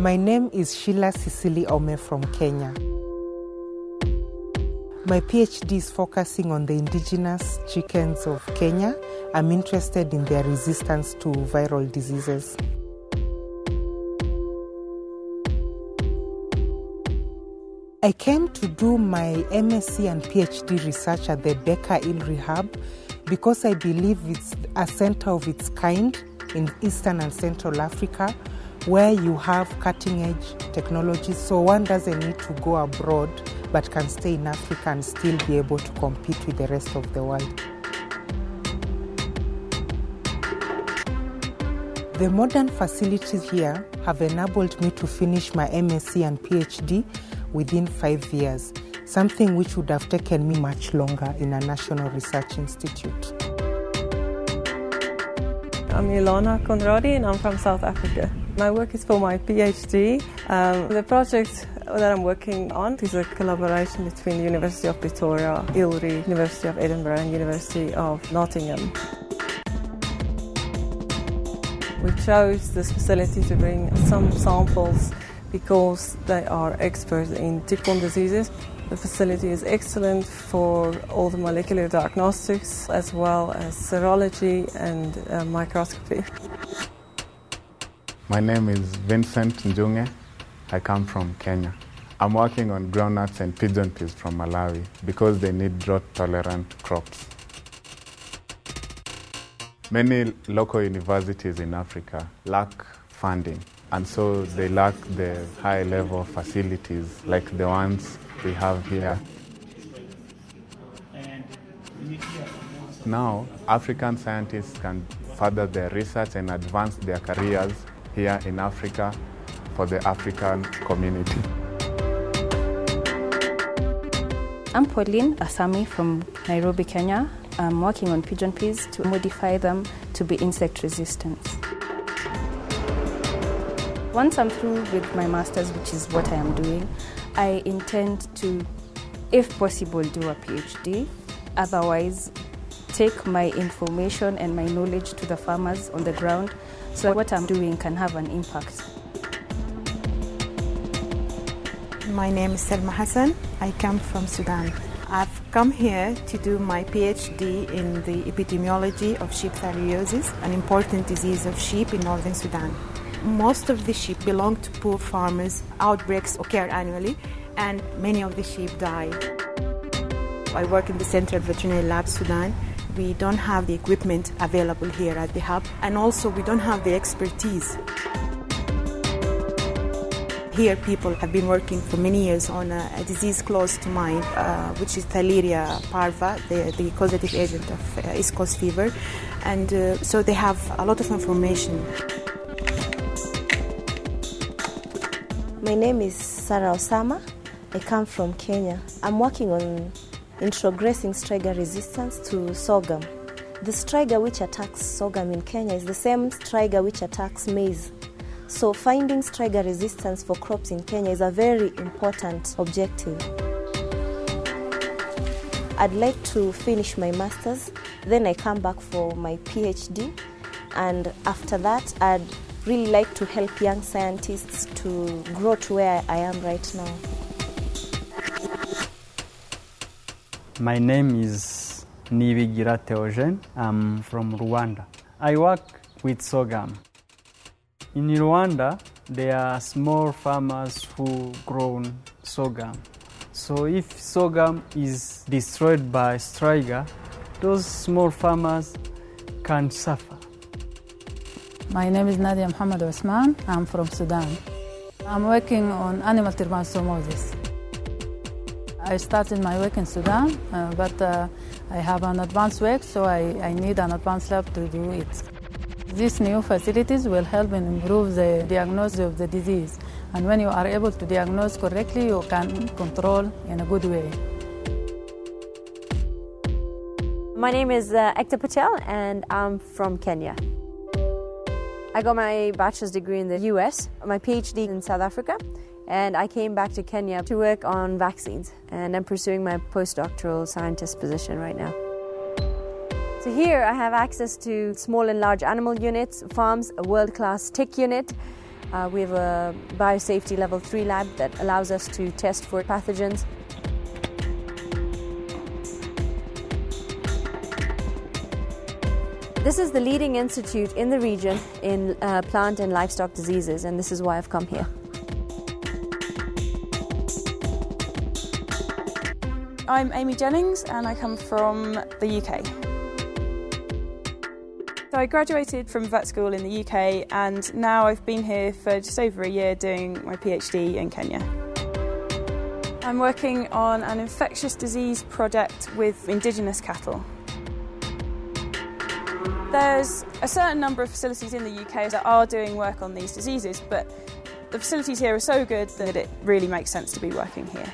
My name is Sheila Sicily Ome from Kenya. My PhD is focusing on the indigenous chickens of Kenya. I'm interested in their resistance to viral diseases. I came to do my MSc and PhD research at the BecA-ILRI Hub because I believe it's a center of its kind in Eastern and Central Africa where you have cutting edge technology so one doesn't need to go abroad but can stay in Africa and still be able to compete with the rest of the world. The modern facilities here have enabled me to finish my MSc and PhD within five years, something which would have taken me much longer in a national research institute. I'm Ilona Conradi and I'm from South Africa. My work is for my PhD. Um, the project that I'm working on is a collaboration between the University of Pretoria, ILRI, University of Edinburgh and University of Nottingham. We chose this facility to bring some samples because they are experts in tick-borne diseases. The facility is excellent for all the molecular diagnostics as well as serology and uh, microscopy. My name is Vincent Njunge. I come from Kenya. I'm working on groundnuts and pigeon peas from Malawi because they need drought tolerant crops. Many local universities in Africa lack funding and so they lack the high level facilities like the ones we have here. Now, African scientists can further their research and advance their careers here in Africa for the African community. I'm Pauline Asami from Nairobi, Kenya. I'm working on pigeon peas to modify them to be insect resistant. Once I'm through with my master's, which is what I am doing, I intend to, if possible, do a PhD. Otherwise, take my information and my knowledge to the farmers on the ground so what I'm doing can have an impact. My name is Selma Hassan. I come from Sudan. I've come here to do my PhD in the epidemiology of sheep theileriosis, an important disease of sheep in northern Sudan. Most of the sheep belong to poor farmers. Outbreaks occur annually, and many of the sheep die. I work in the Central Veterinary Lab Sudan. We don't have the equipment available here at the hub, and also we don't have the expertise. Here, people have been working for many years on a, a disease close to mine, uh, which is Theileria parva, the, the causative agent of uh, East Coast fever. And uh, so they have a lot of information. My name is Sarah Osama. I come from Kenya. I'm working on introgressing striga resistance to sorghum. The striga which attacks sorghum in Kenya is the same striga which attacks maize. So finding striga resistance for crops in Kenya is a very important objective. I'd like to finish my masters, then I come back for my PhD, and after that, I'd really like to help young scientists to grow to where I am right now. My name is Nibigira Theogene. I'm from Rwanda. I work with sorghum. In Rwanda, there are small farmers who grow sorghum. So if sorghum is destroyed by striga, those small farmers can suffer. My name is Nadia Muhammad Osman. I'm from Sudan. I'm working on animal trypanosomosis. I started my work in Sudan, uh, but uh, I have an advanced work, so I, I need an advanced lab to do it. These new facilities will help and improve the diagnosis of the disease. And when you are able to diagnose correctly, you can control in a good way. My name is uh, Ekta Patel, and I'm from Kenya. I got my bachelor's degree in the US, my PhD in South Africa, and I came back to Kenya to work on vaccines. And I'm pursuing my postdoctoral scientist position right now. So here I have access to small and large animal units, farms, a world-class tick unit, Uh, we have a biosafety level 3 lab that allows us to test for pathogens. This is the leading institute in the region in uh, plant and livestock diseases, and this is why I've come here. I'm Amy Jennings and I come from the UK. So I graduated from vet school in the UK and now I've been here for just over a year doing my PhD in Kenya. I'm working on an infectious disease project with indigenous cattle. There's a certain number of facilities in the UK that are doing work on these diseases, but the facilities here are so good that it really makes sense to be working here.